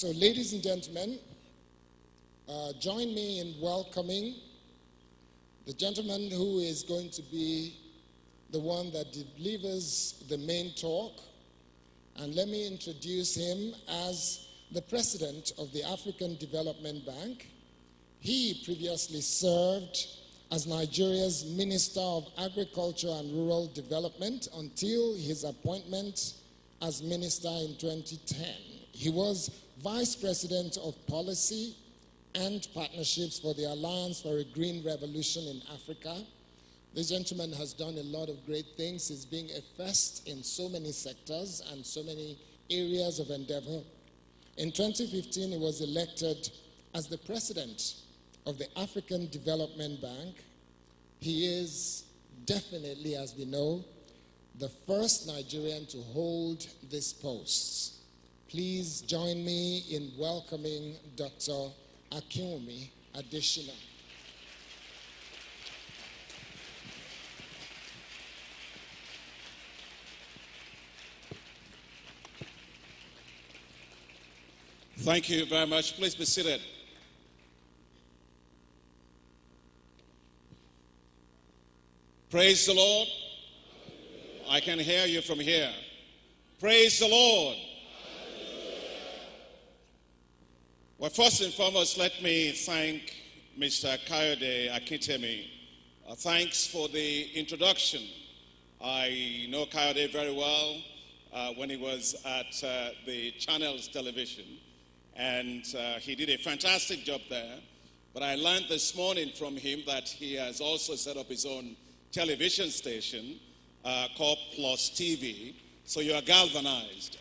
So, ladies and gentlemen, uh, join me in welcoming the gentleman who is going to be the one that delivers the main talk. And let me introduce him as the president of the African Development Bank. He previously served as Nigeria's Minister of Agriculture and Rural Development until his appointment as minister in 2010. He was Vice President of Policy and Partnerships for the Alliance for a Green Revolution in Africa. This gentleman has done a lot of great things. He's being a first in so many sectors and so many areas of endeavor. In 2015, he was elected as the president of the African Development Bank. He is definitely, as we know, the first Nigerian to hold this post. Please join me in welcoming Dr. Akinwumi Adesina. Thank you very much. Please be seated. Praise the Lord. I can hear you from here. Praise the Lord. Well, first and foremost, let me thank Mr. Kayode Akintemi. Uh, thanks for the introduction. I know Kayode very well uh, when he was at uh, the Channels Television, and uh, he did a fantastic job there. But I learned this morning from him that he has also set up his own television station uh, called Plus TV. So you are galvanized.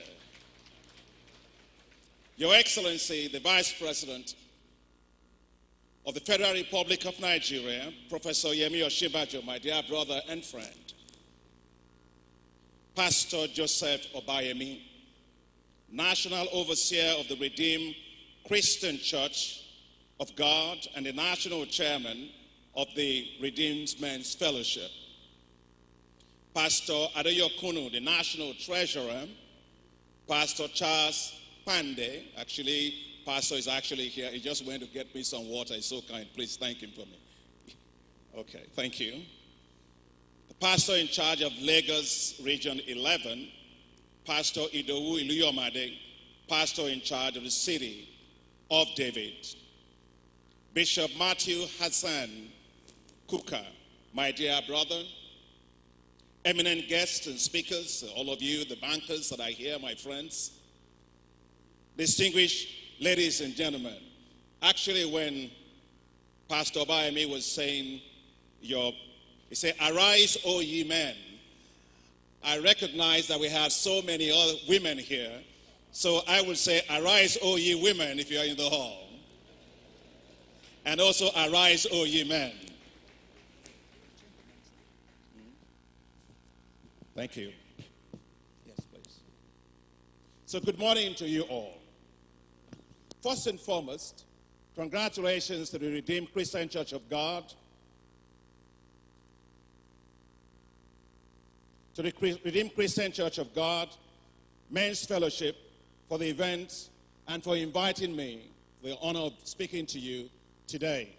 Your Excellency, the Vice President of the Federal Republic of Nigeria, Professor Yemi Osinbajo, my dear brother and friend, Pastor Joseph Obayemi, National Overseer of the Redeemed Christian Church of God and the National Chairman of the Redeemed Men's Fellowship. Pastor Adeyokunu, the National Treasurer, Pastor Charles Pande, actually, Pastor is actually here. He just went to get me some water. He's so kind. Please thank him for me. Okay, thank you. The pastor in charge of Lagos Region 11, Pastor Idowu Iluyomade, pastor in charge of the city of David. Bishop Matthew Hassan Kuka, my dear brother, eminent guests and speakers, all of you, the bankers that are here, my friends, distinguished ladies and gentlemen. Actually, when Pastor Bayami was saying, your, he said, Arise, O ye men. I recognize that we have so many other women here. So I would say, Arise, O ye women, if you are in the hall. And also, Arise, O ye men. Thank you. Yes, please. So, good morning to you all. First and foremost, congratulations to the Redeemed Christian Church of God, to the Redeemed Christian Church of God, Men's Fellowship, for the event and for inviting me, the honor of speaking to you today.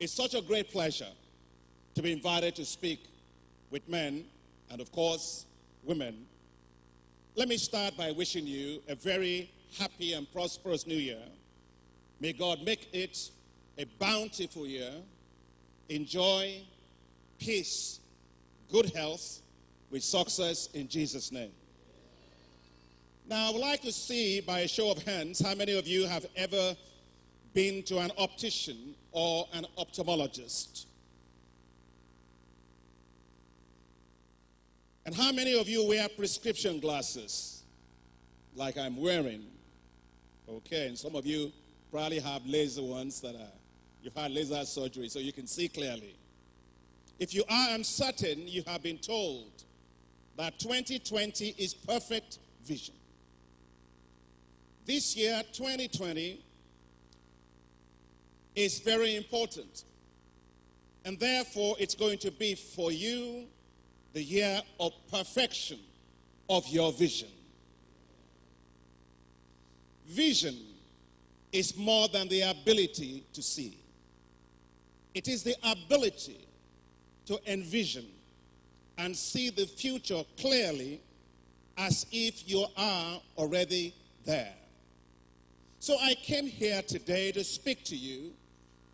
It's such a great pleasure to be invited to speak with men and, of course, women. Let me start by wishing you a very happy and prosperous new year. May God make it a bountiful year. Enjoy peace, good health, with success in Jesus' name. Now, I would like to see by a show of hands how many of you have ever been to an optician or an ophthalmologist. And how many of you wear prescription glasses like I'm wearing? Okay, and some of you probably have laser ones that are, you've had laser surgery so you can see clearly. If you are, I'm you have been told that 2020 is perfect vision. This year, 2020, is very important. And therefore, it's going to be for you the year of perfection of your vision. Vision is more than the ability to see, it is the ability to envision and see the future clearly as if you are already there. So I came here today to speak to you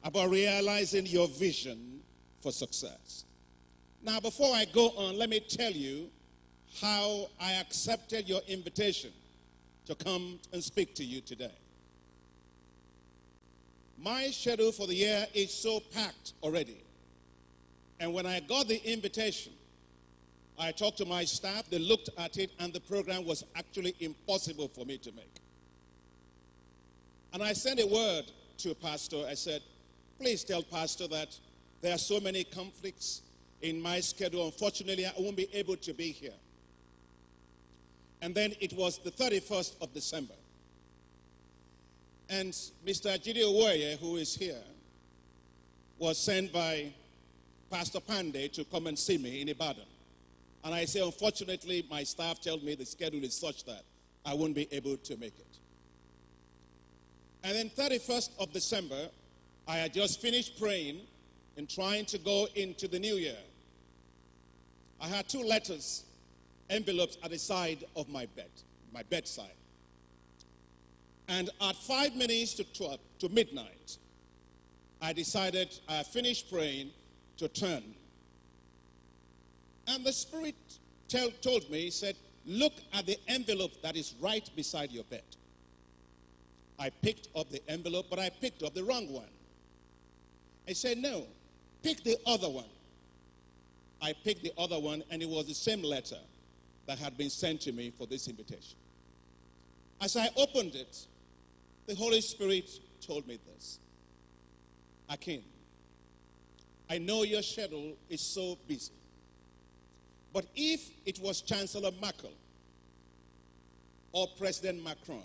about realizing your vision for success. Now, before I go on, let me tell you how I accepted your invitation to come and speak to you today. My schedule for the year is so packed already. And when I got the invitation, I talked to my staff, they looked at it, and the program was actually impossible for me to make. And I sent a word to a Pastor. I said, please tell Pastor that there are so many conflicts in my schedule. Unfortunately, I won't be able to be here. And then it was the 31st of December. And Mr. Jide Owoye, who is here, was sent by Pastor Pandey to come and see me in Ibadan. And I say, unfortunately, my staff told me the schedule is such that I won't be able to make it. And then 31st of December, I had just finished praying and trying to go into the new year. I had two letters, envelopes at the side of my bed, my bedside. And at five minutes to 12, to midnight, I decided I finished praying to turn and the Spirit tell, told me, He said, Look at the envelope that is right beside your bed. I picked up the envelope, but I picked up the wrong one. I said, No, pick the other one. I picked the other one, and it was the same letter that had been sent to me for this invitation. As I opened it, the Holy Spirit told me this Akin, I know your schedule is so busy. But if it was Chancellor Merkel or President Macron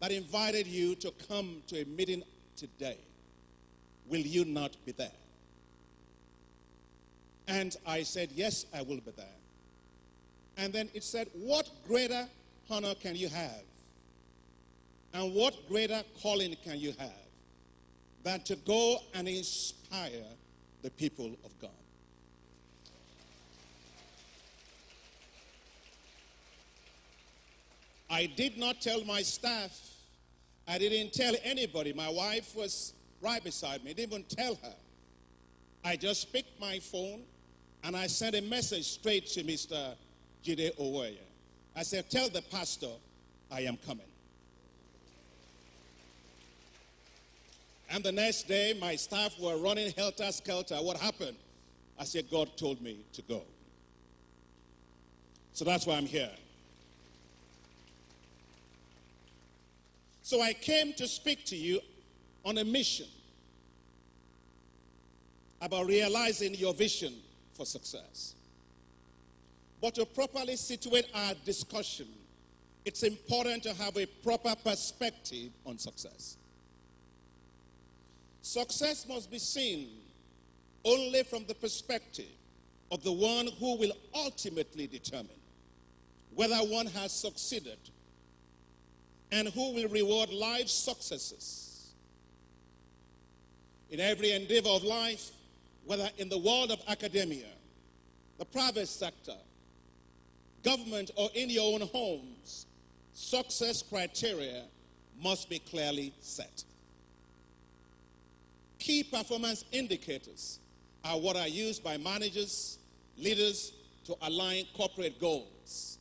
that invited you to come to a meeting today, will you not be there? And I said, Yes, I will be there. And then it said, What greater honor can you have? And what greater calling can you have than to go and inspire the people of God? I did not tell my staff. I didn't tell anybody. My wife was right beside me. I didn't even tell her. I just picked my phone and I sent a message straight to Mr. Jide Owoye. I said, Tell the pastor I am coming. And the next day, my staff were running helter skelter. What happened? I said, God told me to go. So that's why I'm here. So I came to speak to you on a mission about realizing your vision for success. But to properly situate our discussion, it's important to have a proper perspective on success. Success must be seen only from the perspective of the one who will ultimately determine whether one has succeeded and who will reward life's successes. In every endeavor of life, whether in the world of academia, the private sector, government, or in your own homes, success criteria must be clearly set. Key performance indicators are what are used by managers, leaders to align corporate goals.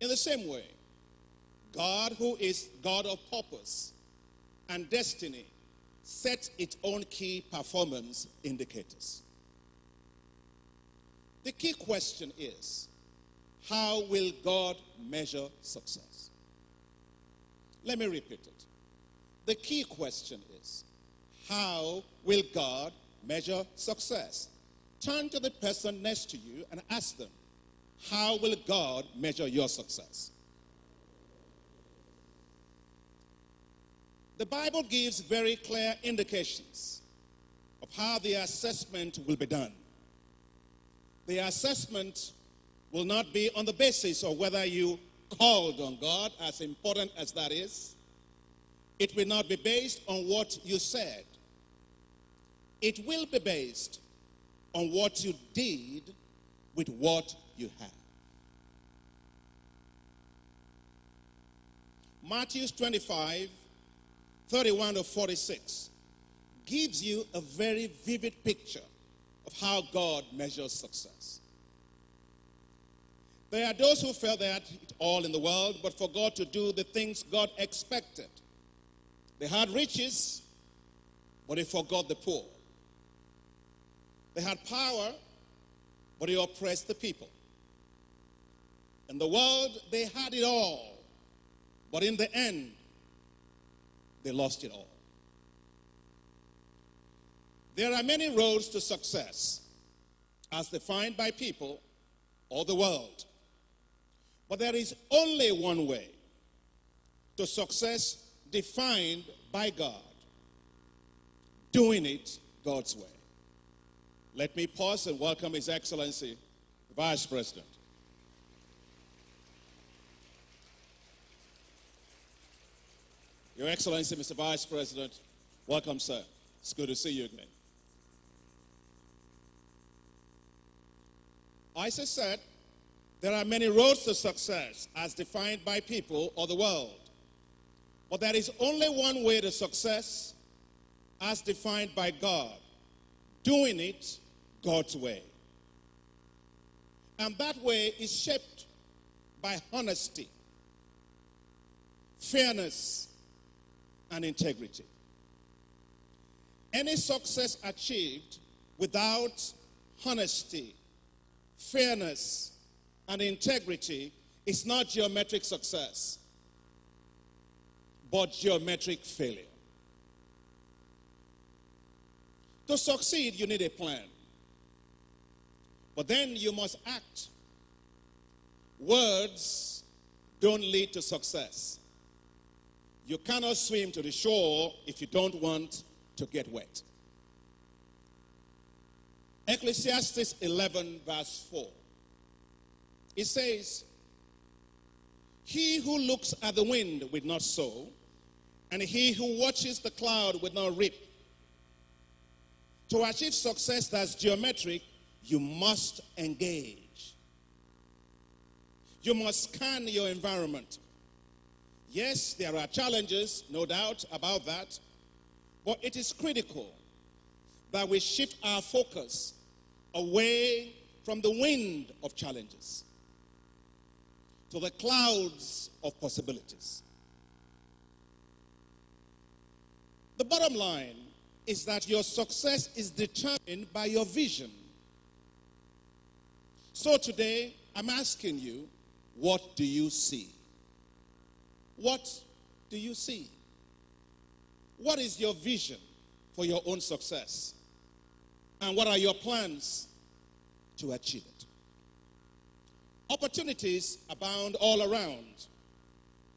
In the same way, God, who is God of purpose and destiny, sets its own key performance indicators. The key question is how will God measure success? Let me repeat it. The key question is how will God measure success? Turn to the person next to you and ask them, how will God measure your success? The Bible gives very clear indications of how the assessment will be done. The assessment will not be on the basis of whether you called on God, as important as that is, it will not be based on what you said. It will be based on what you did with what you have. Matthew 25, 31 to 46 gives you a very vivid picture how God measures success. There are those who felt they had it all in the world, but forgot to do the things God expected. They had riches, but they forgot the poor. They had power, but they oppressed the people. In the world, they had it all, but in the end, they lost it all. There are many roads to success, as defined by people or the world. But there is only one way to success defined by God, doing it God's way. Let me pause and welcome His Excellency, the Vice President. Your Excellency, Mr. Vice President, welcome, sir. It's good to see you again. Isa said, there are many roads to success as defined by people or the world. But there is only one way to success as defined by God doing it God's way. And that way is shaped by honesty, fairness, and integrity. Any success achieved without honesty, fairness, and integrity is not geometric success, but geometric failure. To succeed, you need a plan. But then you must act. Words don't lead to success. You cannot swim to the shore if you don't want to get wet. Ecclesiastes 11, verse 4. It says, He who looks at the wind will not sow, and he who watches the cloud will not reap. To achieve success that's geometric, you must engage. You must scan your environment. Yes, there are challenges, no doubt about that, but it is critical that we shift our focus away from the wind of challenges to the clouds of possibilities. The bottom line is that your success is determined by your vision. So today, I'm asking you, what do you see? What do you see? What is your vision for your own success? And what are your plans to achieve it? Opportunities abound all around.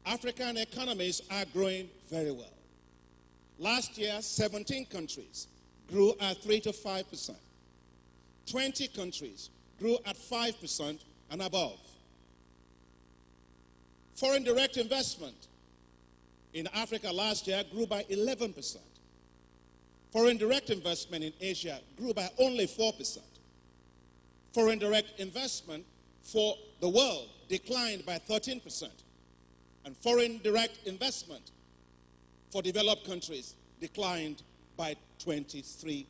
African economies are growing very well. Last year, 17 countries grew at 3 to 5%. 20 countries grew at 5% and above. Foreign direct investment in Africa last year grew by 11%. Foreign direct investment in Asia grew by only 4%. Foreign direct investment for the world declined by 13%. And foreign direct investment for developed countries declined by 23%.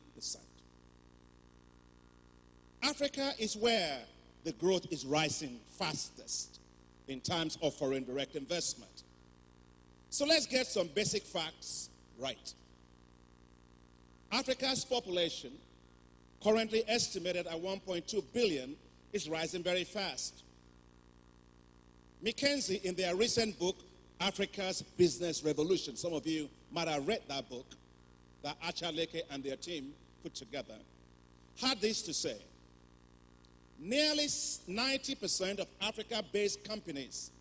Africa is where the growth is rising fastest in terms of foreign direct investment. So let's get some basic facts right. Africa's population, currently estimated at 1.2 billion, is rising very fast. McKinsey, in their recent book, Africa's Business Revolution, some of you might have read that book that Acha Leke and their team put together, had this to say Nearly 90% of Africa based companies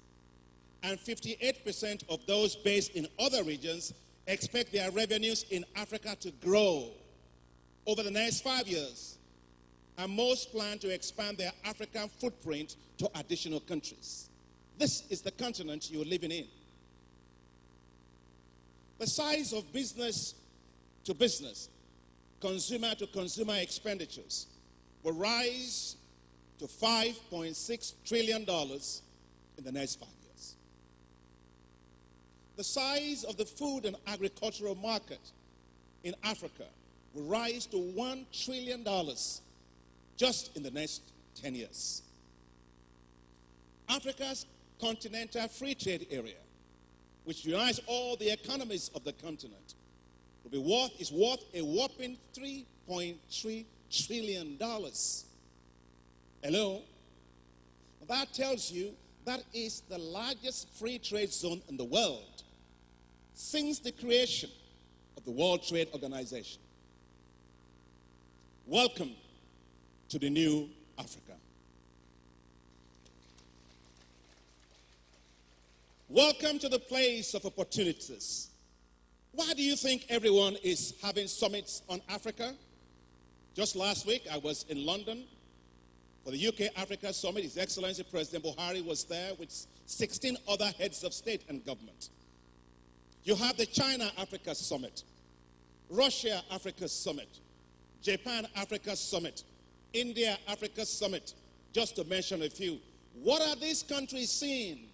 and 58% of those based in other regions expect their revenues in Africa to grow over the next five years and most plan to expand their African footprint to additional countries. This is the continent you're living in. The size of business to business, consumer to consumer expenditures will rise to $5.6 trillion in the next five. The size of the food and agricultural market in Africa will rise to $1 trillion just in the next 10 years. Africa's continental free trade area, which unites all the economies of the continent, will be worth, is worth a whopping $3.3 trillion. Hello? That tells you that is the largest free trade zone in the world since the creation of the World Trade Organization. Welcome to the new Africa. Welcome to the place of opportunities. Why do you think everyone is having summits on Africa? Just last week, I was in London for the UK Africa Summit. His Excellency President Buhari was there with 16 other heads of state and government. You have the China Africa Summit, Russia Africa Summit, Japan Africa Summit, India Africa Summit, just to mention a few. What are these countries seeing?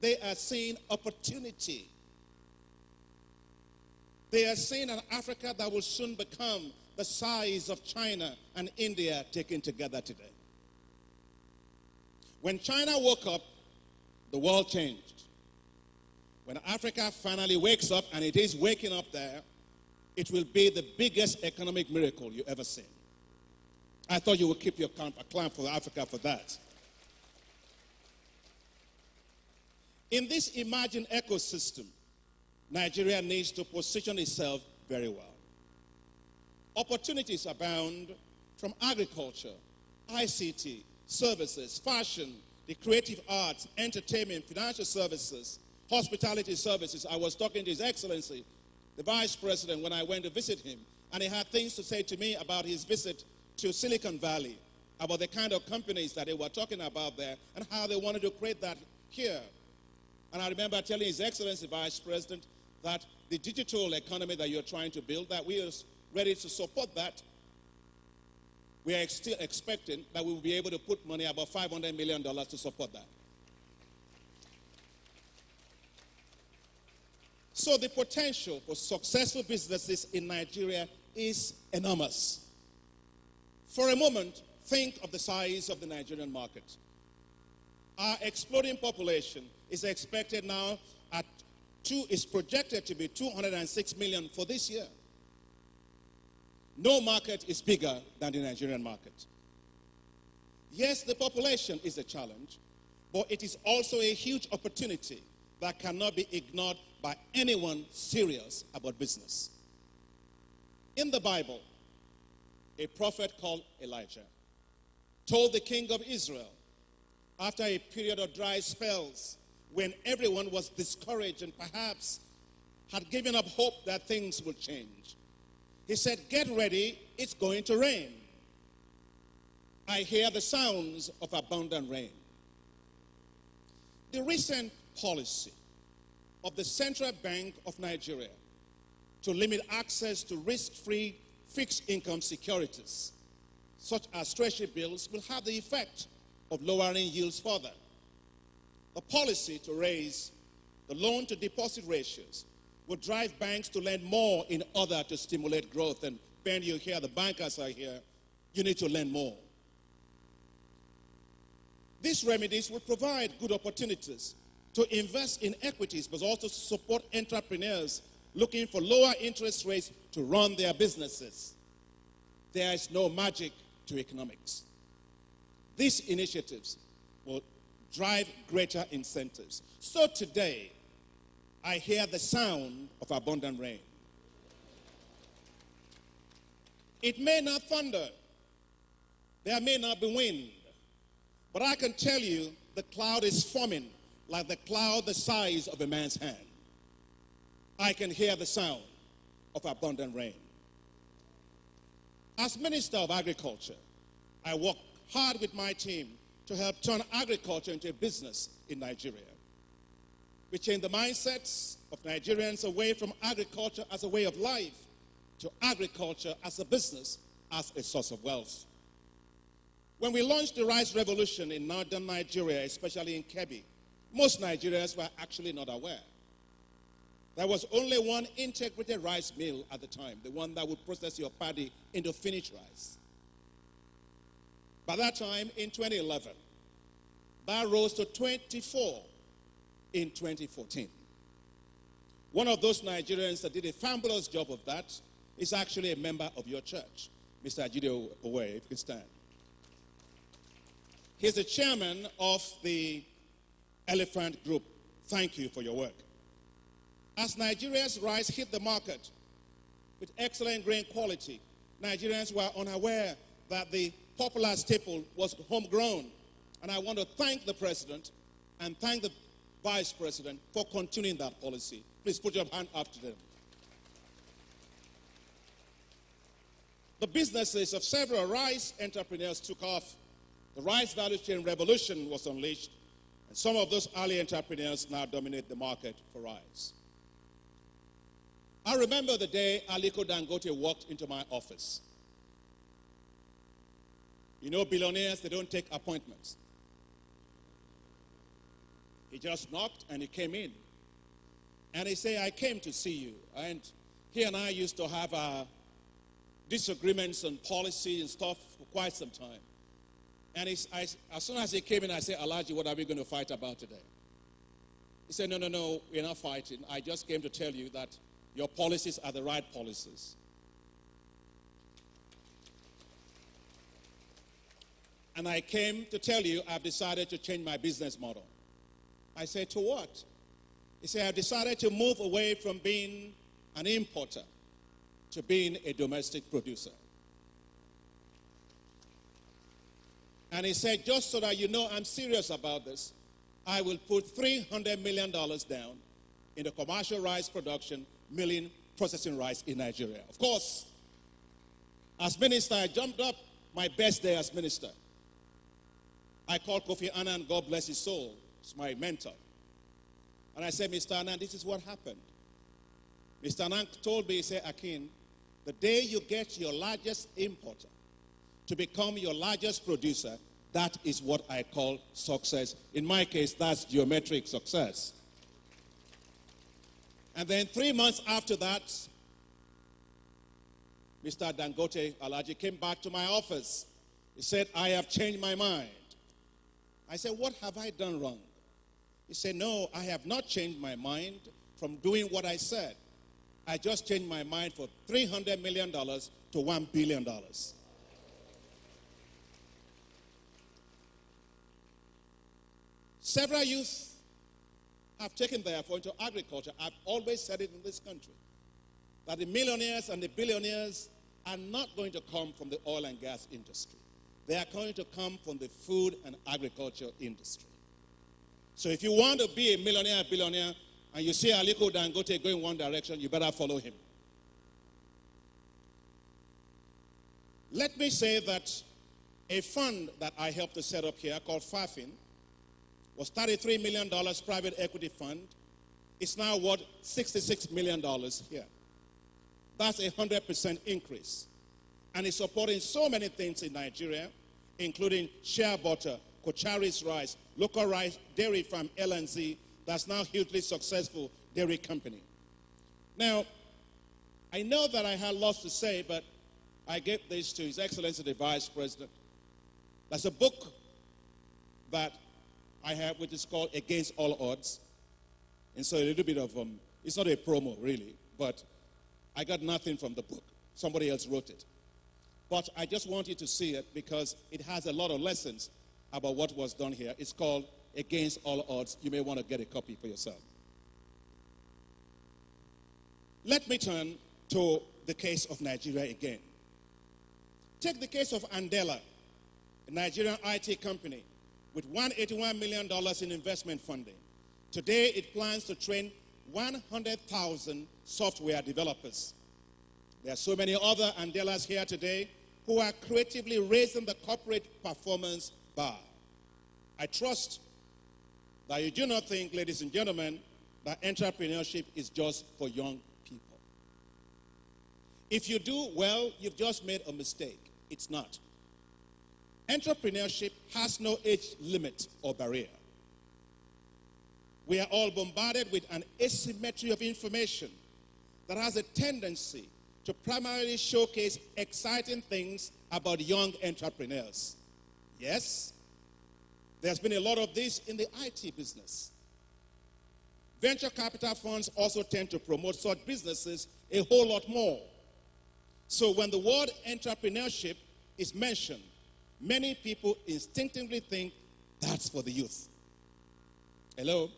They are seeing opportunity. They are seeing an Africa that will soon become the size of China and India taken together today. When China woke up, the world changed. When Africa finally wakes up, and it is waking up there, it will be the biggest economic miracle you ever seen. I thought you would keep your clap for Africa for that. In this imagined ecosystem, Nigeria needs to position itself very well. Opportunities abound from agriculture, ICT, services, fashion, the creative arts, entertainment, financial services, hospitality services. I was talking to His Excellency, the Vice President, when I went to visit him, and he had things to say to me about his visit to Silicon Valley, about the kind of companies that they were talking about there, and how they wanted to create that here. And I remember telling His Excellency, Vice President, that the digital economy that you're trying to build, that we are ready to support that. We are still expecting that we will be able to put money, about $500 million, to support that. So the potential for successful businesses in Nigeria is enormous. For a moment, think of the size of the Nigerian market. Our exploding population is expected now at two, is projected to be 206 million for this year. No market is bigger than the Nigerian market. Yes, the population is a challenge, but it is also a huge opportunity that cannot be ignored by anyone serious about business. In the Bible, a prophet called Elijah told the king of Israel after a period of dry spells when everyone was discouraged and perhaps had given up hope that things would change. He said, Get ready, it's going to rain. I hear the sounds of abundant rain. The recent policy of the Central Bank of Nigeria to limit access to risk free fixed income securities, such as treasury bills, will have the effect of lowering yields further. The policy to raise the loan to deposit ratios will drive banks to lend more in order to stimulate growth. And Ben, you hear the bankers are here, you need to lend more. These remedies will provide good opportunities to invest in equities, but also to support entrepreneurs looking for lower interest rates to run their businesses. There is no magic to economics. These initiatives will drive greater incentives. So today, I hear the sound of abundant rain. It may not thunder, there may not be wind, but I can tell you the cloud is forming like the cloud the size of a man's hand. I can hear the sound of abundant rain. As Minister of Agriculture, I work hard with my team to help turn agriculture into a business in Nigeria. We change the mindsets of Nigerians away from agriculture as a way of life to agriculture as a business, as a source of wealth. When we launched the rice revolution in northern Nigeria, especially in Kebbi, most Nigerians were actually not aware. There was only one integrated rice mill at the time, the one that would process your paddy into finished rice. By that time, in 2011, that rose to 24 in 2014. One of those Nigerians that did a fabulous job of that is actually a member of your church, Mr. Ajide Owe, if you can stand. He's the chairman of the Elephant Group. Thank you for your work. As Nigeria's rice hit the market with excellent grain quality, Nigerians were unaware that the popular staple was homegrown. And I want to thank the president and thank the vice president for continuing that policy. Please put your hand up to them. The businesses of several rice entrepreneurs took off. The rice value chain revolution was unleashed, and some of those early entrepreneurs now dominate the market for rice. I remember the day Aliko Dangote walked into my office. You know, billionaires, they don't take appointments. He just knocked and he came in. And he said, I came to see you. And he and I used to have our disagreements on policy and stuff for quite some time. And I, as soon as he came in, I said, Alhaji, what are we going to fight about today? He said, No, no, no, we're not fighting. I just came to tell you that your policies are the right policies. And I came to tell you I've decided to change my business model. I said, To what? He said, I've decided to move away from being an importer to being a domestic producer. And he said, Just so that you know I'm serious about this, I will put $300 million down in the commercial rice production, milling, processing rice in Nigeria. Of course, as minister, I jumped up my best day as minister. I called Kofi Annan, God bless his soul. He's my mentor. And I said, Mr. Annan, this is what happened. Mr. Annan told me, he said, Akin, the day you get your largest importer to become your largest producer, that is what I call success. In my case, that's geometric success. And then three months after that, Mr. Dangote Alhaji came back to my office. He said, I have changed my mind. I said, What have I done wrong? He said, No, I have not changed my mind from doing what I said. I just changed my mind for $300 million to $1 billion. Several youth have taken their effort into agriculture. I've always said it in this country that the millionaires and the billionaires are not going to come from the oil and gas industry. They are going to come from the food and agriculture industry. So if you want to be a millionaire, a billionaire, and you see Aliko Dangote going one direction, you better follow him. Let me say that a fund that I helped to set up here called FAFIN was $33 million private equity fund. It's now worth $66 million here. That's a 100% increase and is supporting so many things in Nigeria, including shea butter, Kochari's rice, local rice dairy farm L&Z, that's now hugely successful dairy company. Now, I know that I had lots to say, but I gave this to His Excellency the Vice President. That's a book that I have which is called Against All Odds. And so a little bit of, um, it's not a promo really, but I got nothing from the book. Somebody else wrote it. But I just want you to see it because it has a lot of lessons about what was done here. It's called Against All Odds. You may want to get a copy for yourself. Let me turn to the case of Nigeria again. Take the case of Andela, a Nigerian IT company with $181 million in investment funding. Today, it plans to train 100,000 software developers. There are so many other Andelas here today who are creatively raising the corporate performance bar. I trust that you do not think, ladies and gentlemen, that entrepreneurship is just for young people. If you do, well, you've just made a mistake. It's not. Entrepreneurship has no age limit or barrier. We are all bombarded with an asymmetry of information that has a tendency to primarily showcase exciting things about young entrepreneurs. Yes, there's been a lot of this in the IT business. Venture capital funds also tend to promote such businesses a whole lot more. So when the word entrepreneurship is mentioned, many people instinctively think that's for the youth. Hello?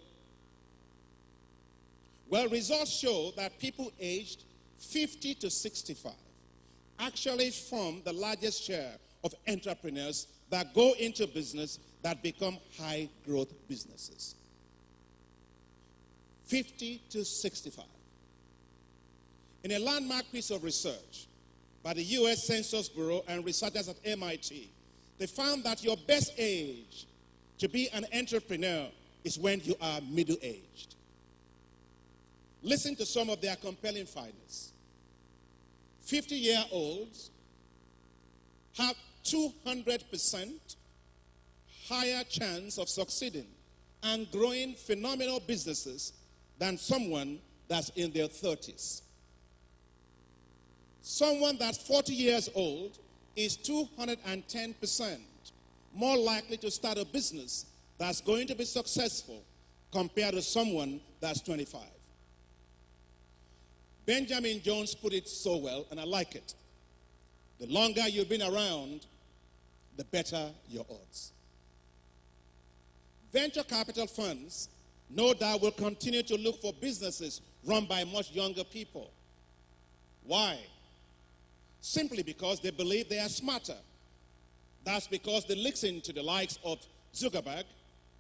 Well, results show that people aged 50 to 65 actually form the largest share of entrepreneurs that go into business that become high growth businesses. 50 to 65. In a landmark piece of research by the US Census Bureau and researchers at MIT, they found that your best age to be an entrepreneur is when you are middle aged. Listen to some of their compelling findings. 50 year olds have 200% higher chance of succeeding and growing phenomenal businesses than someone that's in their 30s. Someone that's 40 years old is 210% more likely to start a business that's going to be successful compared to someone that's 25. Benjamin Jones put it so well, and I like it. The longer you've been around, the better your odds. Venture capital funds no doubt will continue to look for businesses run by much younger people. Why? Simply because they believe they are smarter. That's because they listen to the likes of Zuckerberg,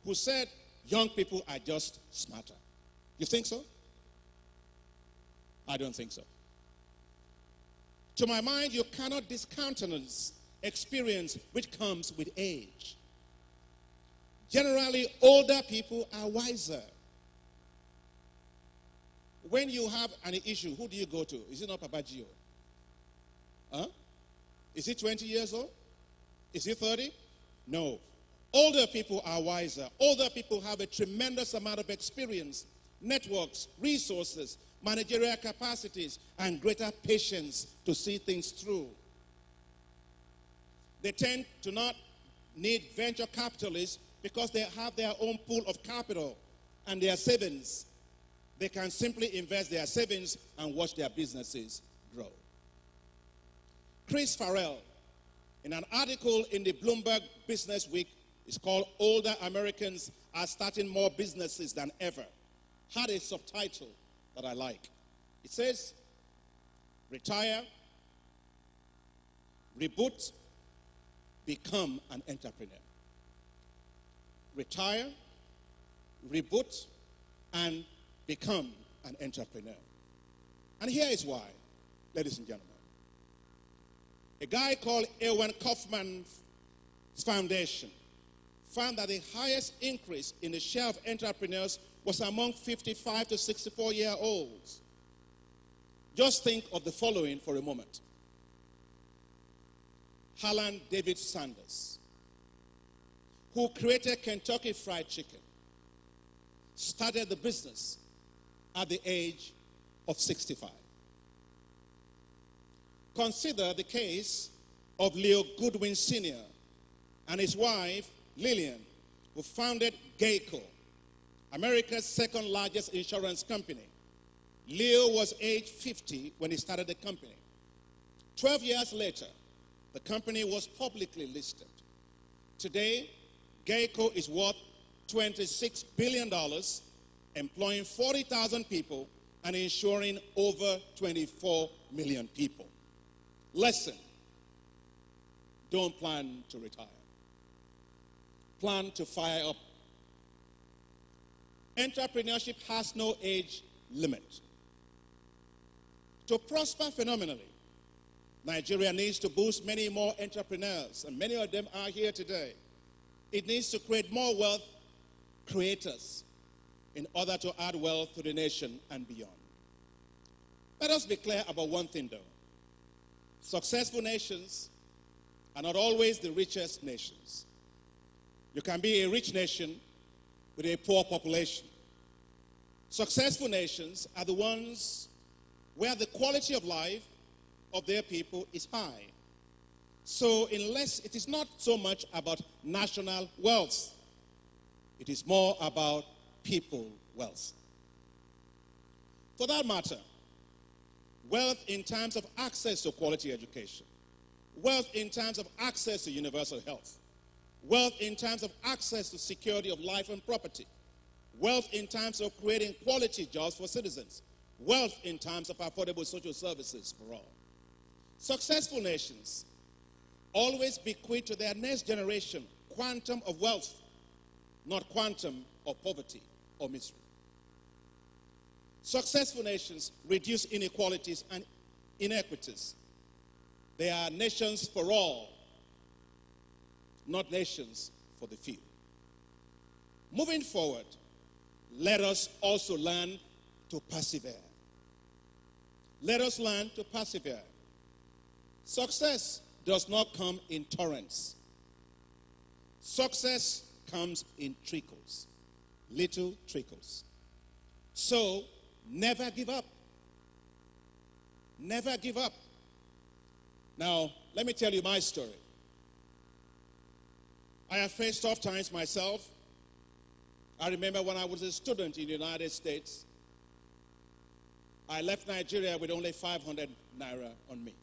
who said young people are just smarter. You think so? I don't think so. To my mind, you cannot discountenance experience which comes with age. Generally, older people are wiser. When you have an issue, who do you go to? Is it not Papa G.O.? Huh? Is he 20 years old? Is he 30? No. Older people are wiser. Older people have a tremendous amount of experience, networks, resources, managerial capacities, and greater patience to see things through. They tend to not need venture capitalists because they have their own pool of capital and their savings. They can simply invest their savings and watch their businesses grow. Chris Farrell, in an article in the Bloomberg Business Week, it's called Older Americans Are Starting More Businesses Than Ever, had a subtitle that I like. It says, Retire, reboot, become an entrepreneur. Retire, reboot, and become an entrepreneur. And here is why, ladies and gentlemen. A guy called Ewing Kauffman's Foundation found that the highest increase in the share of entrepreneurs was among 55 to 64 year olds. Just think of the following for a moment Harland David Sanders, who created Kentucky Fried Chicken, started the business at the age of 65. Consider the case of Leo Goodwin Sr. and his wife, Lillian, who founded Geico, America's second largest insurance company. Leo was age 50 when he started the company. 12 years later, the company was publicly listed. Today, Geico is worth $26 billion, employing 40,000 people and insuring over 24 million people. Lesson don't plan to retire, plan to fire up. Entrepreneurship has no age limit. To prosper phenomenally, Nigeria needs to boost many more entrepreneurs, and many of them are here today. It needs to create more wealth creators in order to add wealth to the nation and beyond. Let us be clear about one thing, though. Successful nations are not always the richest nations. You can be a rich nation with a poor population. Successful nations are the ones where the quality of life of their people is high. So, unless it is not so much about national wealth, it is more about people wealth. For that matter, wealth in terms of access to quality education, wealth in terms of access to universal health, wealth in terms of access to security of life and property, wealth in terms of creating quality jobs for citizens, wealth in terms of affordable social services for all. Successful nations always bequeath to their next generation quantum of wealth, not quantum of poverty or misery. Successful nations reduce inequalities and inequities. They are nations for all, not nations for the few. Moving forward, let us also learn to persevere. Let us learn to persevere. Success does not come in torrents. Success comes in trickles, little trickles. So, never give up. Never give up. Now, let me tell you my story. I have faced tough times myself. I remember when I was a student in the United States, I left Nigeria with only 500 naira on me.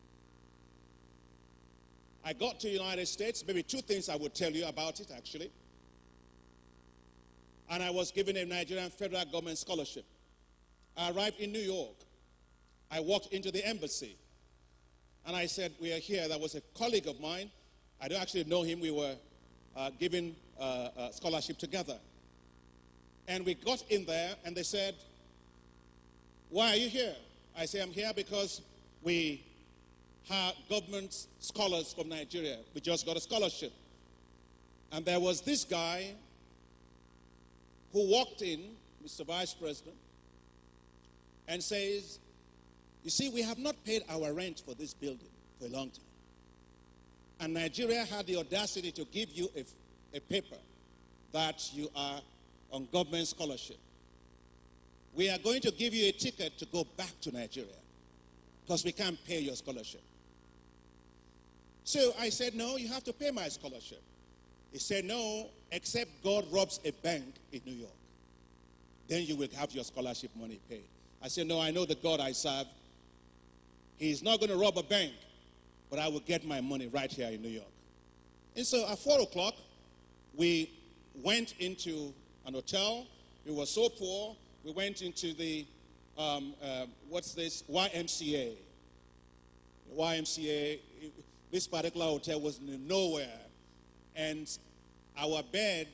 I got to the United States, maybe two things I would tell you about it actually. And I was given a Nigerian federal government scholarship. I arrived in New York. I walked into the embassy. And I said, We are here. That was a colleague of mine. I don't actually know him. We were uh, giving uh, a scholarship together. And we got in there, and they said, Why are you here? I say, I'm here because we have government scholars from Nigeria. We just got a scholarship. And there was this guy who walked in, Mr. Vice President, and says, You see, we have not paid our rent for this building for a long time. And Nigeria had the audacity to give you a, a paper that you are on government scholarship. We are going to give you a ticket to go back to Nigeria because we can't pay your scholarship. So I said, No, you have to pay my scholarship. He said, No, except God robs a bank in New York. Then you will have your scholarship money paid. I said, No, I know the God I serve. He's not going to rob a bank, but I will get my money right here in New York. And so at 4 o'clock, we went into an hotel. We were so poor, we went into the, um, uh, what's this, YMCA. YMCA, this particular hotel was nowhere. And our bed,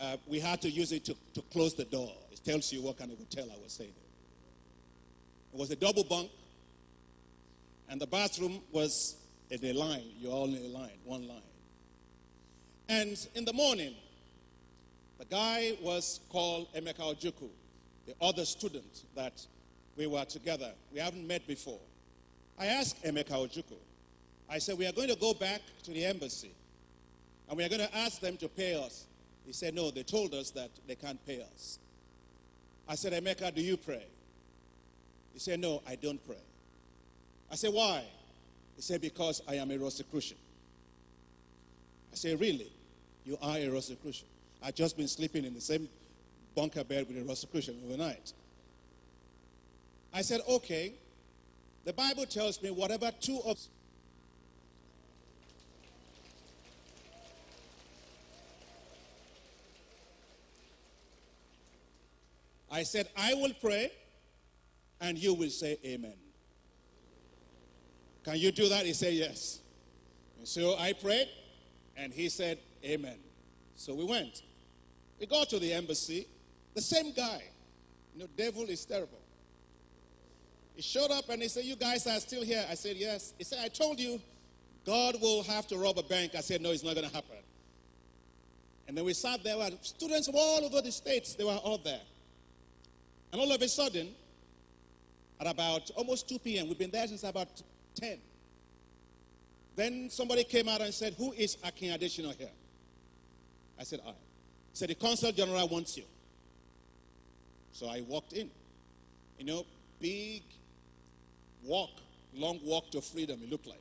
uh, we had to use it to, to close the door. It tells you what kind of hotel I was staying in. It was a double bunk, and the bathroom was in a line. You're all in a line, one line. And in the morning, the guy was called Emeka Ojukwu, the other student that we were together. We haven't met before. I asked Emeka Ojukwu, I said, We are going to go back to the embassy and we are going to ask them to pay us. He said, No, they told us that they can't pay us. I said, Emeka, do you pray? He said, No, I don't pray. I said, Why? He said, Because I am a Rosicrucian. I said, Really? You are a Rosicrucian? I've just been sleeping in the same bunker bed with a Rosicrucian overnight. I said, Okay. The Bible tells me whatever two of I said, I will pray and you will say amen. Can you do that? He said, yes. And so I prayed and he said, amen. So we went. We got to the embassy. The same guy. You know, devil is terrible. He showed up and he said, You guys are still here. I said, Yes. He said, I told you God will have to rob a bank. I said, No, it's not going to happen. And then we sat there, with students from all over the states, they were all there. And all of a sudden, at about almost 2 p.m., we've been there since about 10. Then somebody came out and said, Who is Akin Adesina here? I said, I. He said, The consul general wants you. So I walked in. You know, big walk, long walk to freedom, it looked like.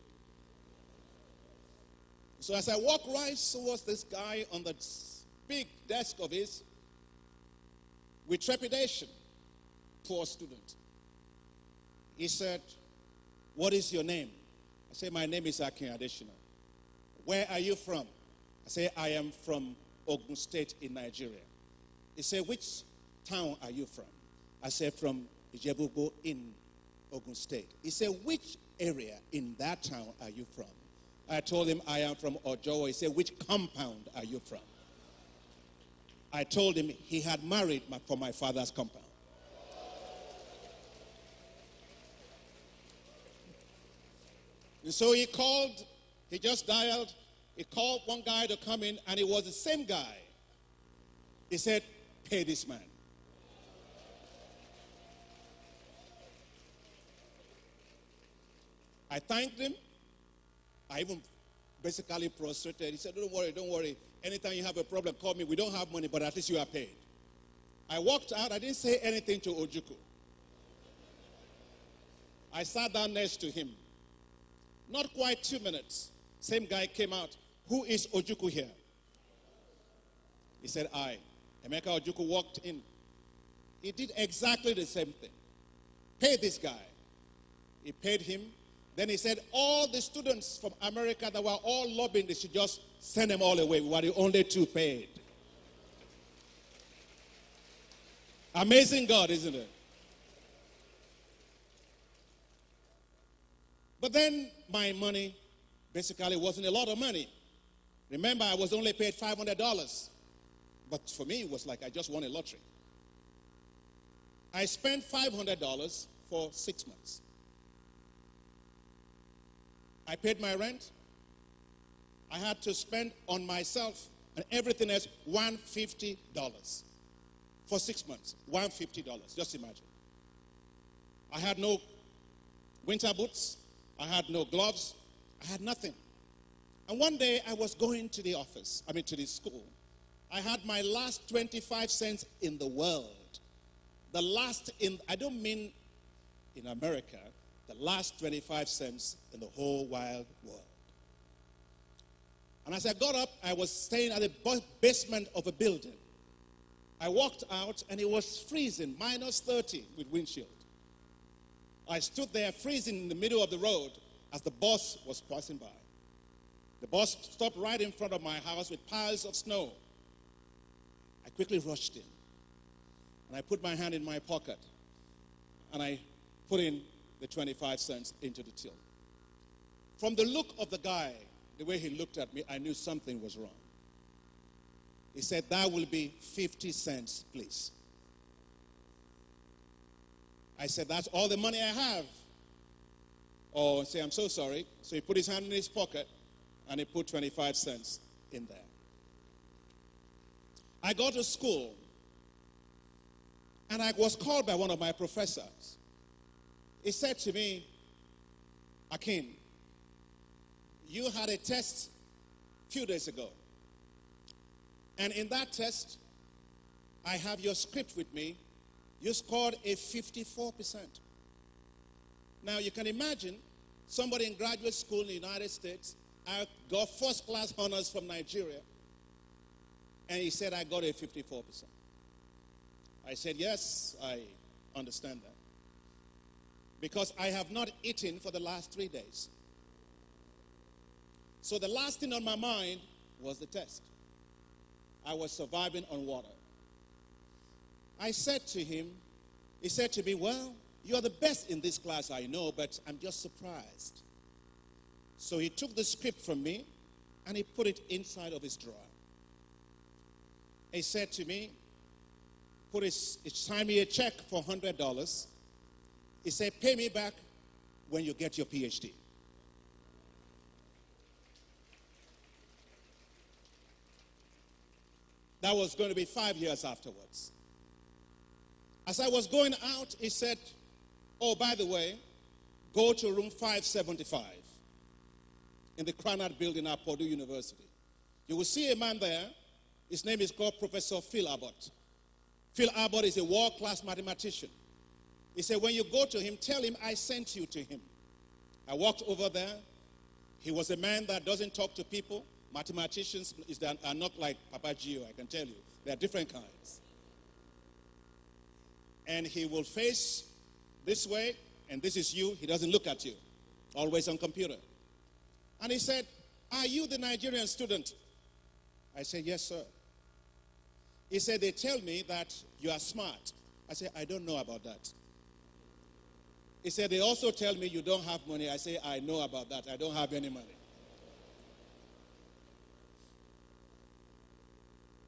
So as I walked right towards this guy on the big desk of his, with trepidation, poor student, he said, What is your name? I said, My name is Akin Adesina. Where are you from? I said, I am from Ogun State in Nigeria. He said, Which town are you from? I said, From Ijebubo in Ogun State. He said, Which area in that town are you from? I told him, I am from Ojowo. He said, Which compound are you from? I told him he had married my, for my father's compound. And so he called, he just dialed, he called one guy to come in, and it was the same guy. He said, Pay this man. I thanked him. I even basically prostrated. He said, Don't worry, don't worry. Anytime you have a problem, call me. We don't have money, but at least you are paid. I walked out. I didn't say anything to Ojukwu. I sat down next to him. Not quite two minutes. Same guy came out. Who is Ojukwu here? He said, I. Emeka Ojukwu walked in. He did exactly the same thing. Pay this guy. He paid him. Then he said, all the students from America that were all lobbying, they should just send them all away. We were the only two paid. Amazing God, isn't it? But then my money basically wasn't a lot of money. Remember, I was only paid $500. But for me, it was like I just won a lottery. I spent $500 for six months. I paid my rent. I had to spend on myself and everything else $150 for six months. $150. Just imagine. I had no winter boots. I had no gloves. I had nothing. And one day I was going to the office, I mean to the school. I had my last 25 cents in the world. The last in, I don't mean in America, the last 25 cents in the whole wide world. And as I got up, I was staying at the basement of a building. I walked out and it was freezing, minus 30 with windshield. I stood there freezing in the middle of the road as the bus was passing by. The bus stopped right in front of my house with piles of snow. I quickly rushed in and I put my hand in my pocket and I put in the 25 cents into the till. From the look of the guy, the way he looked at me, I knew something was wrong. He said, That will be 50 cents, please. I said, That's all the money I have. Oh, say, I'm so sorry. So he put his hand in his pocket and he put 25 cents in there. I got to school and I was called by one of my professors. He said to me, Akin, you had a test a few days ago. And in that test, I have your script with me. You scored a 54%. Now, you can imagine somebody in graduate school in the United States, I got first class honors from Nigeria, and he said I got a 54%. I said, Yes, I understand that because I have not eaten for the last three days. So the last thing on my mind was the test. I was surviving on water. I said to him, he said to me, Well, you are the best in this class, I know, but I'm just surprised. So he took the script from me and he put it inside of his drawer. He said to me, put his, sign me a check for $100 he said, Pay me back when you get your PhD. That was going to be five years afterwards. As I was going out, he said, Oh, by the way, go to room 575 in the Krannert building at Purdue University. You will see a man there. His name is called Professor Phil Abbott. Phil Abbott is a world class mathematician. He said, When you go to him, tell him I sent you to him. I walked over there. He was a man that doesn't talk to people. Mathematicians are not like Papa G.O, I can tell you. They are different kinds. And he will face this way, and this is you. He doesn't look at you. Always on computer. And he said, Are you the Nigerian student? I said, Yes, sir. He said, They tell me that you are smart. I said, I don't know about that. He said, They also tell me you don't have money. I say, I know about that. I don't have any money.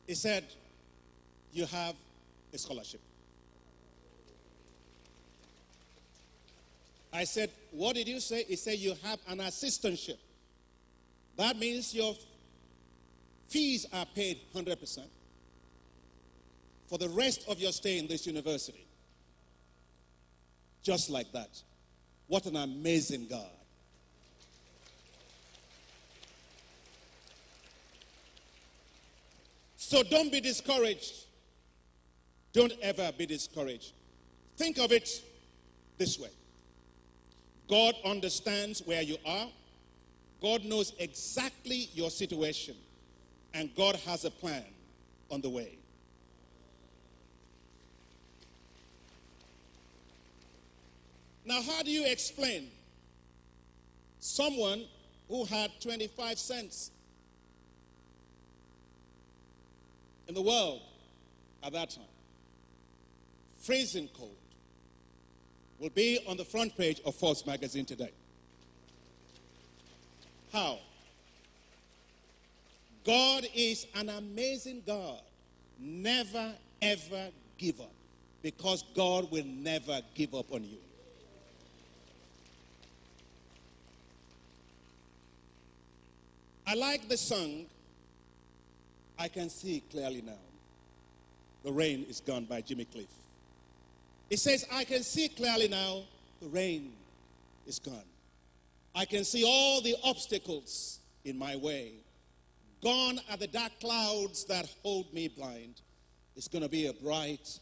He said, You have a scholarship. I said, What did you say? He said, You have an assistantship. That means your fees are paid 100% for the rest of your stay in this university. Just like that. What an amazing God. So don't be discouraged. Don't ever be discouraged. Think of it this way God understands where you are, God knows exactly your situation, and God has a plan on the way. Now, how do you explain someone who had 25 cents in the world at that time. Freezing cold will be on the front page of Forbes magazine today. How? God is an amazing God. Never, ever give up because God will never give up on you. I like the song I can see clearly now. The rain is gone by Jimmy Cliff. It says, I can see clearly now. The rain is gone. I can see all the obstacles in my way. Gone are the dark clouds that hold me blind. It's going to be a bright,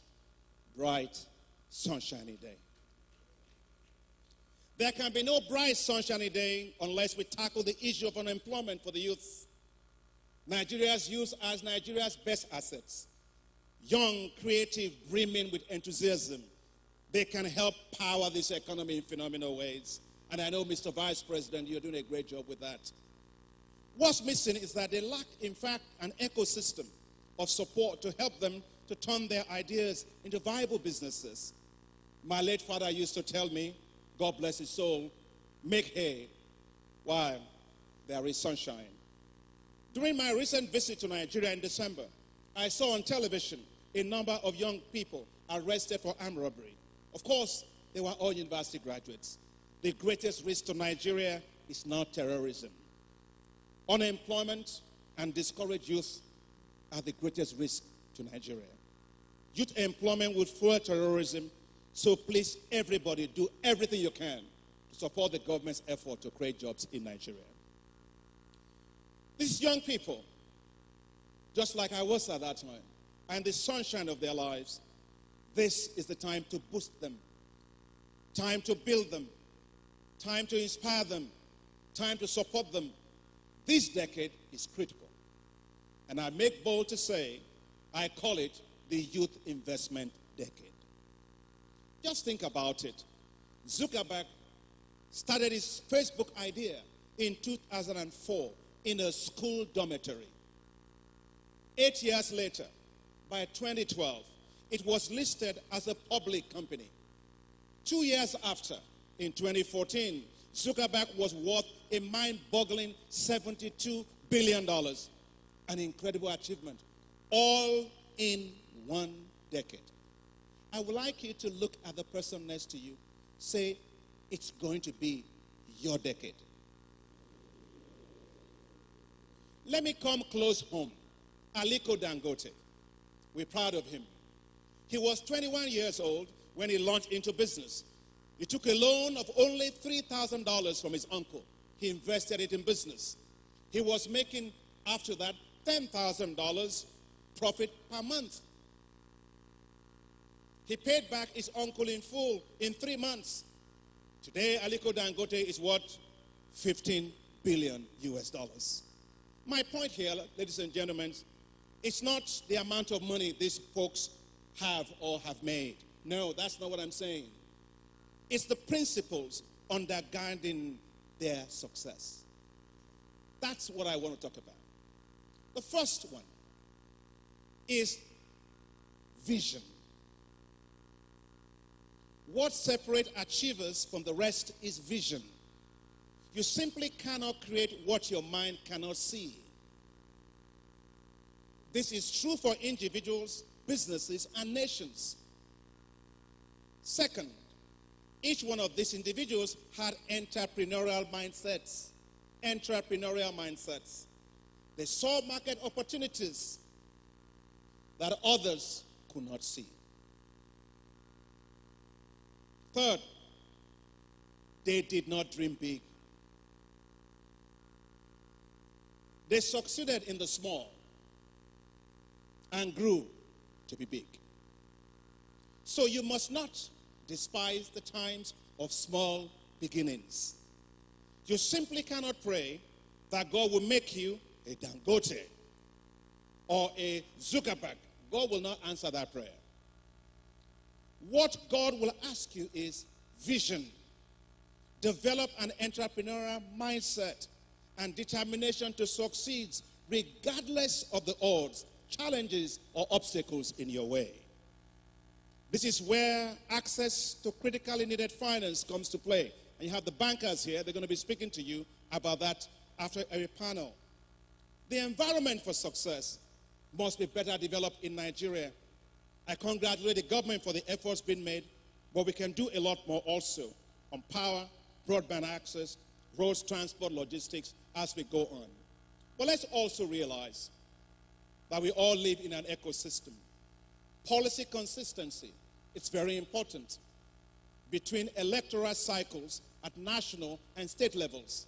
bright, sunshiny day. There can be no bright, sunshiny day unless we tackle the issue of unemployment for the youth. Nigeria's youth as Nigeria's best assets. Young, creative, brimming with enthusiasm. They can help power this economy in phenomenal ways. And I know, Mr. Vice President, you're doing a great job with that. What's missing is that they lack, in fact, an ecosystem of support to help them to turn their ideas into viable businesses. My late father used to tell me, God bless his soul, make hay while there is sunshine. During my recent visit to Nigeria in December, I saw on television a number of young people arrested for armed robbery. Of course, they were all university graduates. The greatest risk to Nigeria is now terrorism. Unemployment and discouraged youth are the greatest risk to Nigeria. Youth employment will fuel terrorism, so please, everybody, do everything you can to support the government's effort to create jobs in Nigeria. These young people, just like I was at that time, and the sunshine of their lives, this is the time to boost them, time to build them, time to inspire them, time to support them. This decade is critical. And I make bold to say, I call it the youth investment decade. Just think about it. Zuckerberg started his Facebook idea in 2004 in a school dormitory. Eight years later, by 2012, it was listed as a public company. Two years after, in 2014, Zuckerberg was worth a mind boggling $72 billion. An incredible achievement, all in one decade. I would like you to look at the person next to you. Say, it's going to be your decade. Let me come close home. Aliko Dangote. We're proud of him. He was 21 years old when he launched into business. He took a loan of only $3,000 from his uncle. He invested it in business. He was making, after that, $10,000 profit per month. He paid back his uncle in full in three months. Today, Aliko Dangote is worth 15 billion US dollars. My point here, ladies and gentlemen, it's not the amount of money these folks have or have made. No, that's not what I'm saying. It's the principles undergirding their success. That's what I want to talk about. The first one is vision. What separates achievers from the rest is vision. You simply cannot create what your mind cannot see. This is true for individuals, businesses, and nations. Second, each one of these individuals had entrepreneurial mindsets. Entrepreneurial mindsets. They saw market opportunities that others could not see. Third, they did not dream big. They succeeded in the small and grew to be big. So you must not despise the times of small beginnings. You simply cannot pray that God will make you a Dangote or a Zuckerberg. God will not answer that prayer. What God will ask you is vision. Develop an entrepreneurial mindset and determination to succeed regardless of the odds, challenges, or obstacles in your way. This is where access to critically needed finance comes to play. And you have the bankers here, they're going to be speaking to you about that after a panel. The environment for success must be better developed in Nigeria. I congratulate the government for the efforts being made, but we can do a lot more also on power, broadband access, roads, transport, logistics as we go on. But let's also realize that we all live in an ecosystem. Policy consistency is very important between electoral cycles at national and state levels.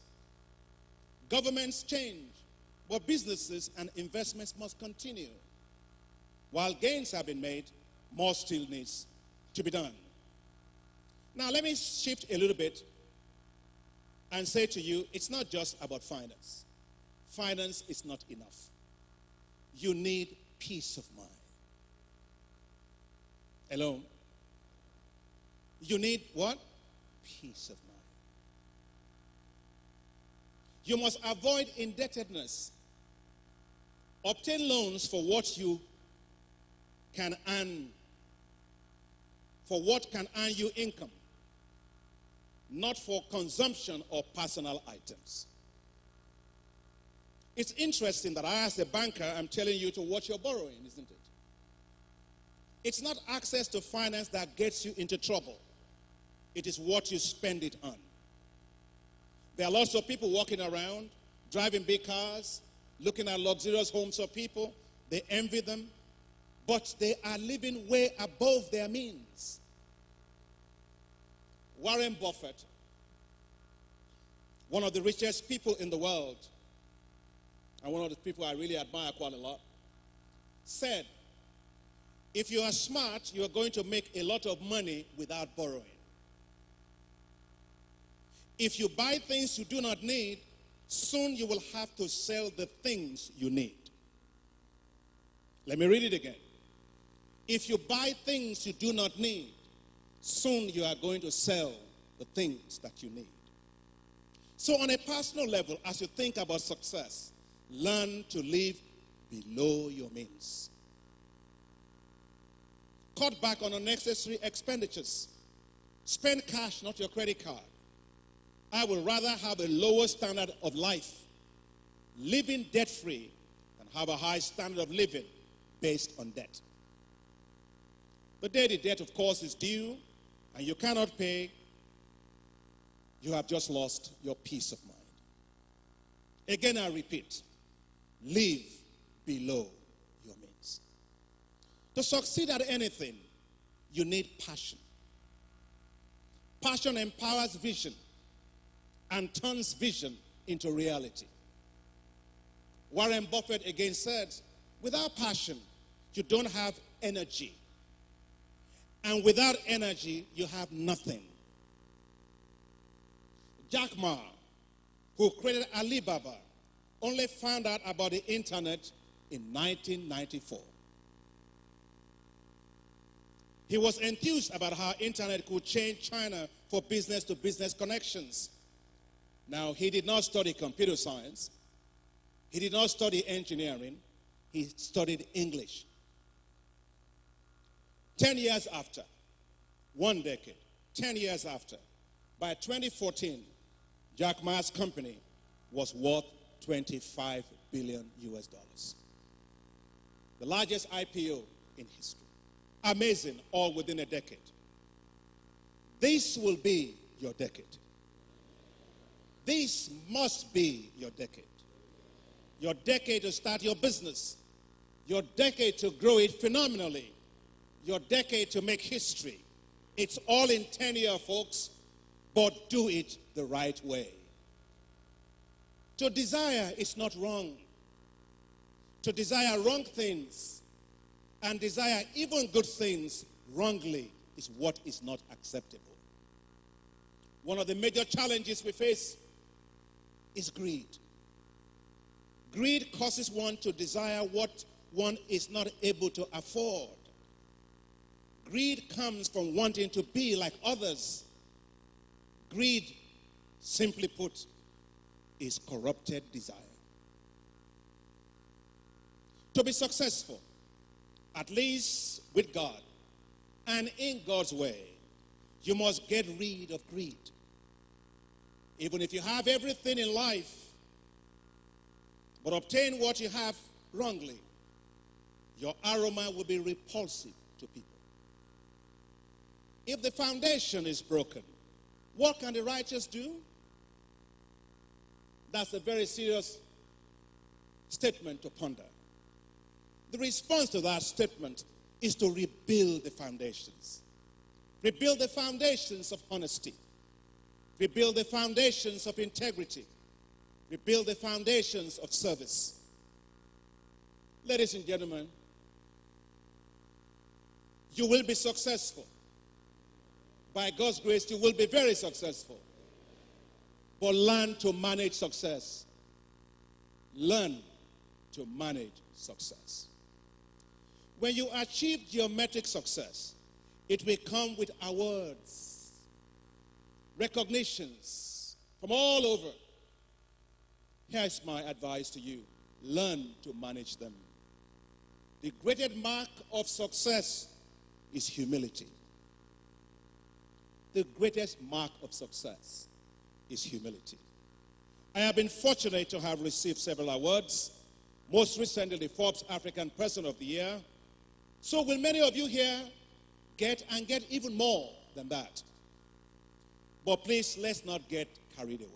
Governments change, but businesses and investments must continue. While gains have been made, more still needs to be done. Now, let me shift a little bit and say to you it's not just about finance. Finance is not enough. You need peace of mind. Hello? You need what? Peace of mind. You must avoid indebtedness. Obtain loans for what you can earn, for what can earn you income, not for consumption or personal items. It's interesting that I, as a banker, I'm telling you to watch your borrowing, isn't it? It's not access to finance that gets you into trouble, it is what you spend it on. There are lots of people walking around, driving big cars, looking at luxurious homes of people. They envy them, but they are living way above their means. Warren Buffett, one of the richest people in the world, and one of the people I really admire quite a lot, said, if you are smart, you are going to make a lot of money without borrowing. If you buy things you do not need, soon you will have to sell the things you need. Let me read it again. If you buy things you do not need, soon you are going to sell the things that you need. So, on a personal level, as you think about success, learn to live below your means. Cut back on unnecessary expenditures. Spend cash, not your credit card. I would rather have a lower standard of life, living debt free, than have a high standard of living based on debt. The day the debt, of course, is due and you cannot pay, you have just lost your peace of mind. Again, I repeat live below your means. To succeed at anything, you need passion. Passion empowers vision and turns vision into reality. Warren Buffett again said, without passion, you don't have energy. And without energy, you have nothing. Jack Ma, who created Alibaba, only found out about the internet in 1994. He was enthused about how internet could change China for business to business connections. Now, he did not study computer science. He did not study engineering. He studied English. Ten years after, one decade, ten years after, by 2014, Jack Ma's company was worth 25 billion US dollars. The largest IPO in history. Amazing, all within a decade. This will be your decade. This must be your decade. Your decade to start your business. Your decade to grow it phenomenally. Your decade to make history. It's all in tenure, folks, but do it the right way. To desire is not wrong. To desire wrong things and desire even good things wrongly is what is not acceptable. One of the major challenges we face is greed. Greed causes one to desire what one is not able to afford. Greed comes from wanting to be like others. Greed, simply put, is corrupted desire. To be successful, at least with God and in God's way, you must get rid of greed. Even if you have everything in life, but obtain what you have wrongly, your aroma will be repulsive to people. If the foundation is broken, what can the righteous do? That's a very serious statement to ponder. The response to that statement is to rebuild the foundations. Rebuild the foundations of honesty. Rebuild the foundations of integrity. Rebuild the foundations of service. Ladies and gentlemen, you will be successful. By God's grace, you will be very successful. But learn to manage success. Learn to manage success. When you achieve geometric success, it will come with awards, recognitions from all over. Here's my advice to you learn to manage them. The greatest mark of success is humility. The greatest mark of success is humility. I have been fortunate to have received several awards, most recently the Forbes African Person of the Year, so, will many of you here get and get even more than that? But please, let's not get carried away.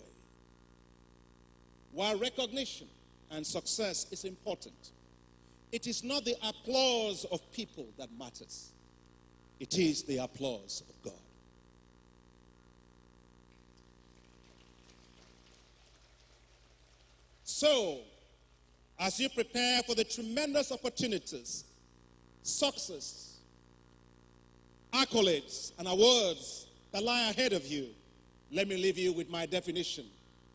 While recognition and success is important, it is not the applause of people that matters, it is the applause of God. So, as you prepare for the tremendous opportunities success, accolades, and awards that lie ahead of you, let me leave you with my definition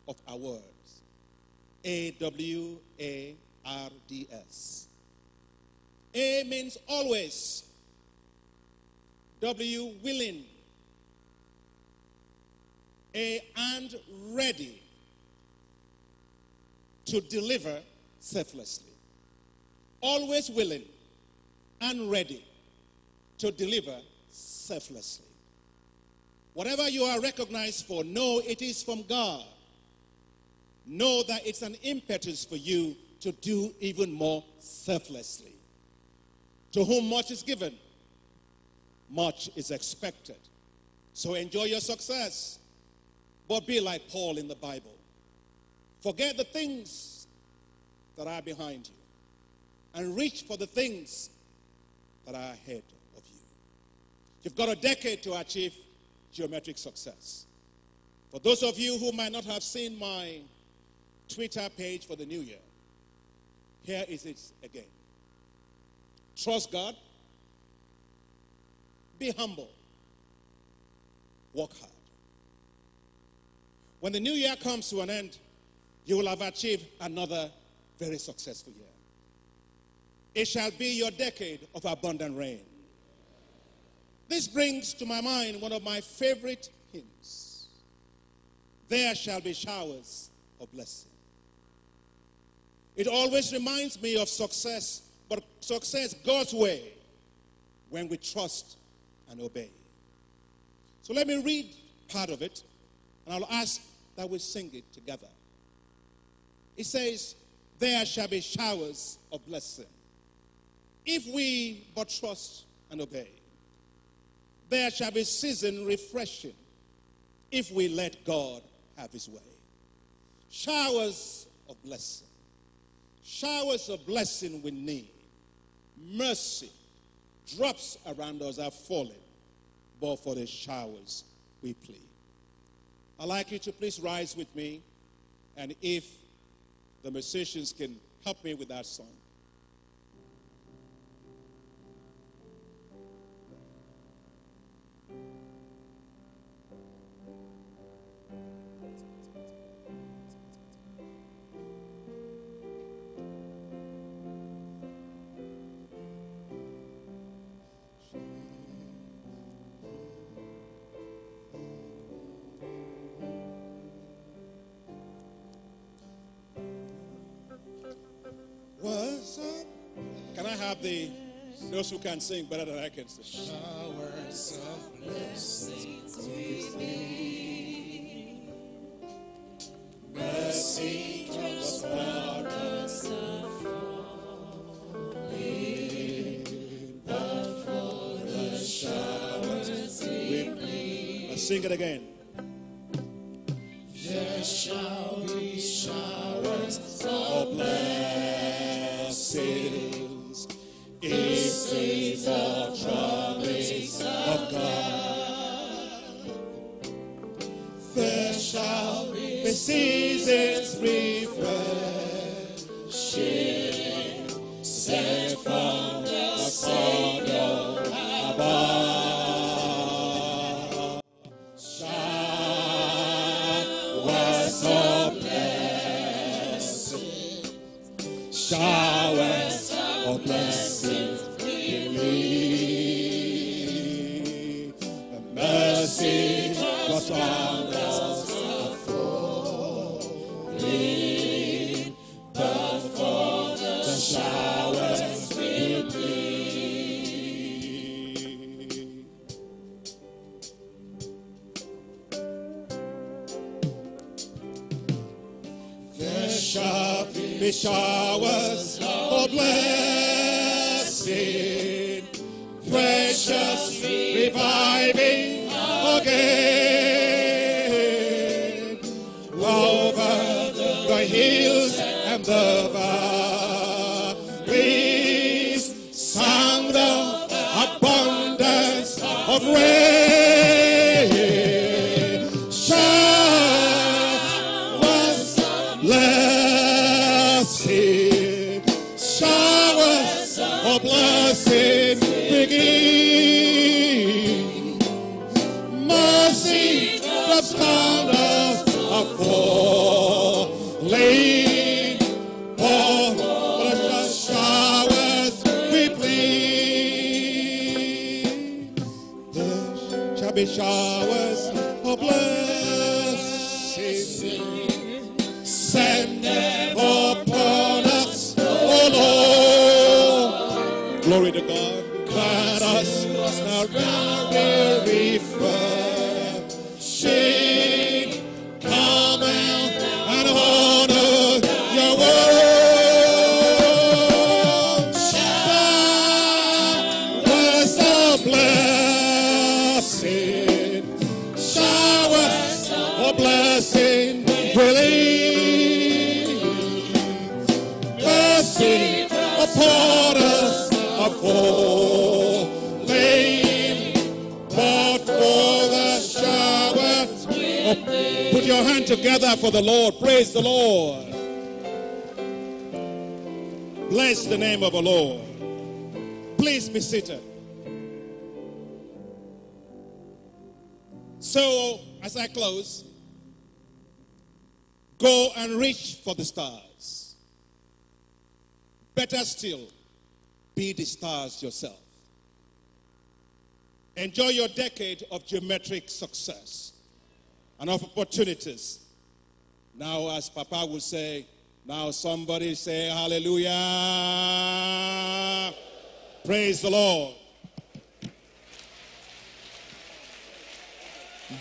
of awards. A W A R D S. A means always, W willing, A and ready to deliver selflessly. Always willing and ready to deliver selflessly. Whatever you are recognized for, know it is from God. Know that it's an impetus for you to do even more selflessly. To whom much is given, much is expected. So enjoy your success, but be like Paul in the Bible. Forget the things that are behind you and reach for the things that are ahead of you. You've got a decade to achieve geometric success. For those of you who might not have seen my Twitter page for the new year, here is it again. Trust God, be humble, work hard. When the new year comes to an end, you will have achieved another very successful year. It shall be your decade of abundant rain. This brings to my mind one of my favorite hymns. There shall be showers of blessing. It always reminds me of success, but success God's way when we trust and obey. So let me read part of it, and I'll ask that we sing it together. It says, There shall be showers of blessing if we but trust and obey. There shall be season refreshing if we let God have his way. Showers of blessing. Showers of blessing we need. Mercy. Drops around us are falling, but for the showers we plead. I'd like you to please rise with me, and if the musicians can help me with that song. Can I have the those who can sing better than I can sing? Showers of blessings we need. Mercy drops upon us Let's sing it again. Be your hand together for the Lord. Praise the Lord. Bless the name of the Lord. Please be seated. So, as I close, go and reach for the stars. Better still, be the stars yourself. Enjoy your decade of geometric success and of opportunities. Now, as Papa would say, now somebody say hallelujah. Praise the Lord.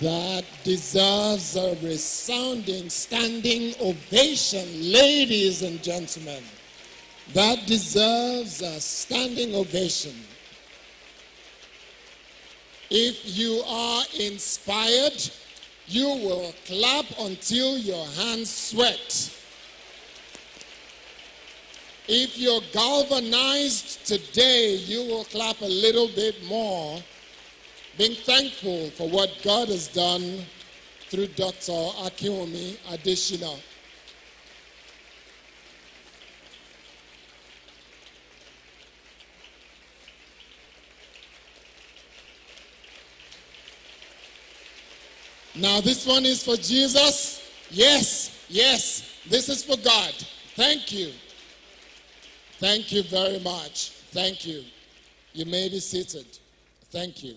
That deserves a resounding standing ovation, ladies and gentlemen. That deserves a standing ovation. If you are inspired, you will clap until your hands sweat. If you're galvanized today, you will clap a little bit more, being thankful for what God has done through Dr. Akinwumi Adesina. Now, this one is for Jesus. Yes, yes, this is for God. Thank you. Thank you very much. Thank you. You may be seated. Thank you.